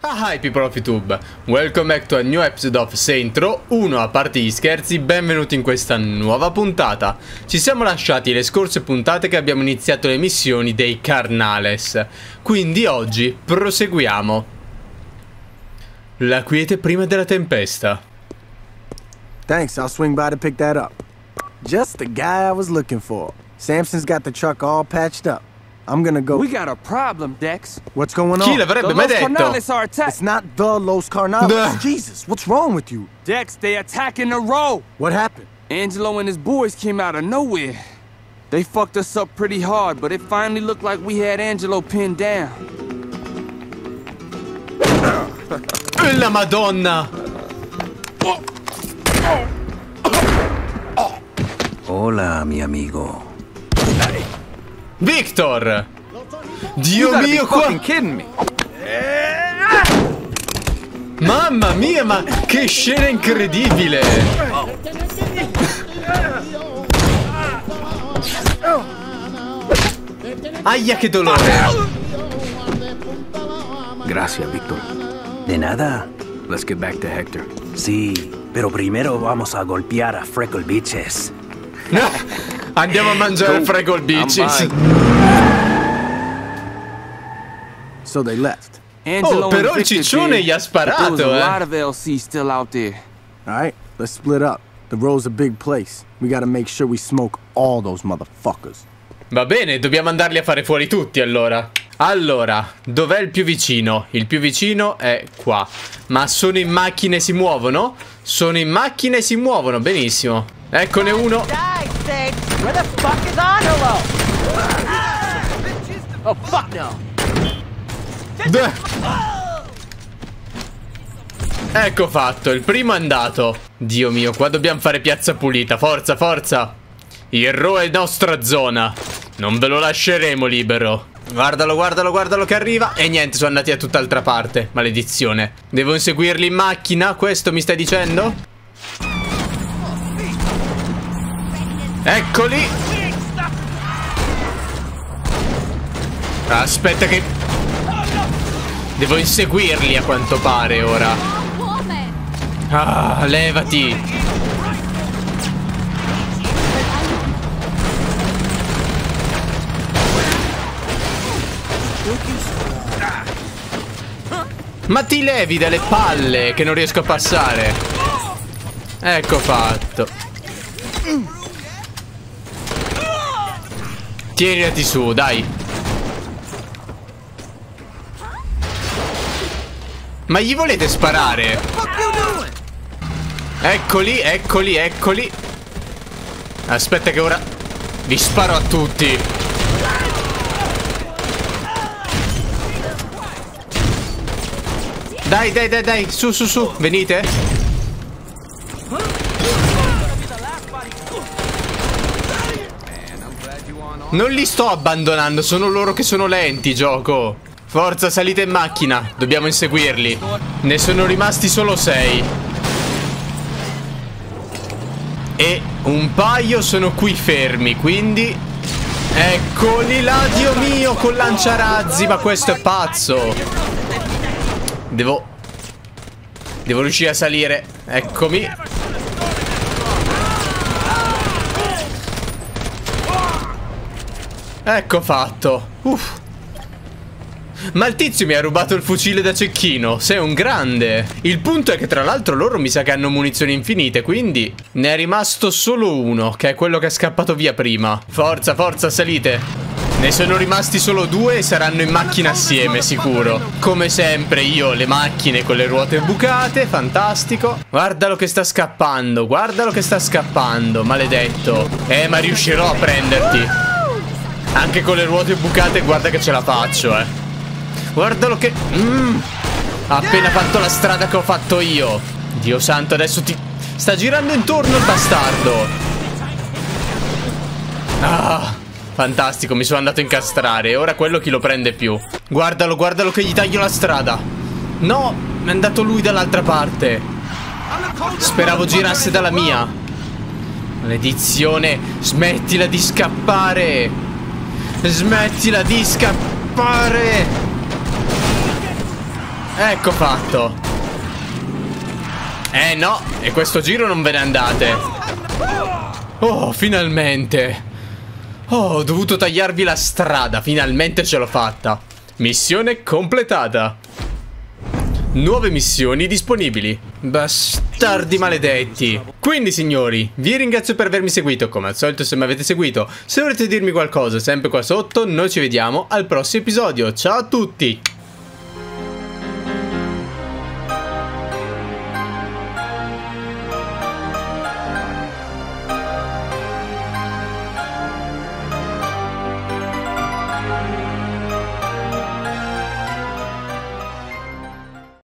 Hi people of YouTube, welcome back to a new episode of Saintro 1 a parte gli scherzi, benvenuti in questa nuova puntata Ci siamo lasciati le scorse puntate che abbiamo iniziato le missioni dei Carnales Quindi oggi proseguiamo La quiete prima della tempesta Thanks, I'll swing by to pick that up. Just the guy I was looking for. Samson's got the truck all patched up. I'm gonna go. We got a problem, Dex. What's going Chi on? l'avrebbe The mai Los detto? Carnales are attack. It's not the Los Carnales. Duh. Jesus, what's wrong with you? Dex, they attacking the road. What happened? Angelo and his boys came out of nowhere. They fucked us up pretty hard, but it finally looked like we had Angelo pinned down. La madonna Hola, mi amigo. Victor Dio fucking kidding me. Mamma mia ma che scena incredibile Aia che dolore Gracias, Víctor. De nada. Let's get back to Hector. Sí, pero primero vamos a golpear a Freckle Bitches. Andiamo a mangiare Freckle Bitches So they left. Angelo Oh, però il ciccione gli ha sparato, was a eh. lot of LC still out there. All right, let's split up. The road's a big place. We gotta make sure we smoke all those motherfuckers. Va bene, dobbiamo andarli a fare fuori tutti allora Allora, dov'è il più vicino? Il più vicino è qua Ma sono in macchina e si muovono? Sono in macchina e si muovono, benissimo Eccone uno! Where the fuck is Angelo? Oh, fuck no! Ecco fatto, il primo è andato. Dio mio, qua dobbiamo fare piazza pulita. Forza, forza. Il Ro è nostra zona. Non ve lo lasceremo libero. Guardalo, guardalo, guardalo che arriva. E niente, sono andati da tutt'altra parte. Maledizione. Devo inseguirli in macchina? Questo mi stai dicendo? Eccoli Aspetta che Devo inseguirli a quanto pare ora. Ah, levati. Ma ti levi dalle palle che non riesco a passare. Ecco fatto. Tieniti su, dai. Ma gli volete sparare? Eccoli, eccoli, eccoli. Aspetta che ora vi sparo a tutti. Dai, dai, dai, dai, su, su, su, venite. Non li sto abbandonando, sono loro che sono lenti, gioco. Forza, salite in macchina. Dobbiamo inseguirli. Ne sono rimasti solo sei. E un paio sono qui fermi, quindi... Eccoli là, Dio mio, con lanciarazzi, ma questo è pazzo. Devo... Devo riuscire a salire. Eccomi. Ecco fatto. Uff. Ma il tizio mi ha rubato il fucile da cecchino. Sei un grande. Il punto è che tra l'altro loro mi sa che hanno munizioni infinite, quindi ne è rimasto solo uno, che è quello che è scappato via prima. Forza, forza, salite. Ne sono rimasti solo due e saranno in macchina assieme, sicuro. Come sempre io le macchine con le ruote bucate, fantastico. Guardalo che sta scappando, guardalo che sta scappando, maledetto. Eh, ma riuscirò a prenderti. Anche con le ruote bucate, guarda che ce la faccio, eh. Guardalo che... Mm, ha appena fatto la strada che ho fatto io. Dio santo, adesso ti... Sta girando intorno il bastardo. Ah, fantastico, mi sono andato a incastrare. Ora quello chi lo prende più. Guardalo, guardalo che gli taglio la strada. No, è andato lui dall'altra parte. Speravo girasse dalla mia. Maledizione, smettila di scappare. Smettila di scappare. Ecco fatto. Eh no, e questo giro non ve ne andate. Oh, finalmente. Oh, ho dovuto tagliarvi la strada, finalmente ce l'ho fatta. Missione completata. Nuove missioni disponibili. Bastardi maledetti. Quindi signori, vi ringrazio per avermi seguito. Come al solito se mi avete seguito, se volete dirmi qualcosa sempre qua sotto, noi ci vediamo al prossimo episodio. Ciao a tutti.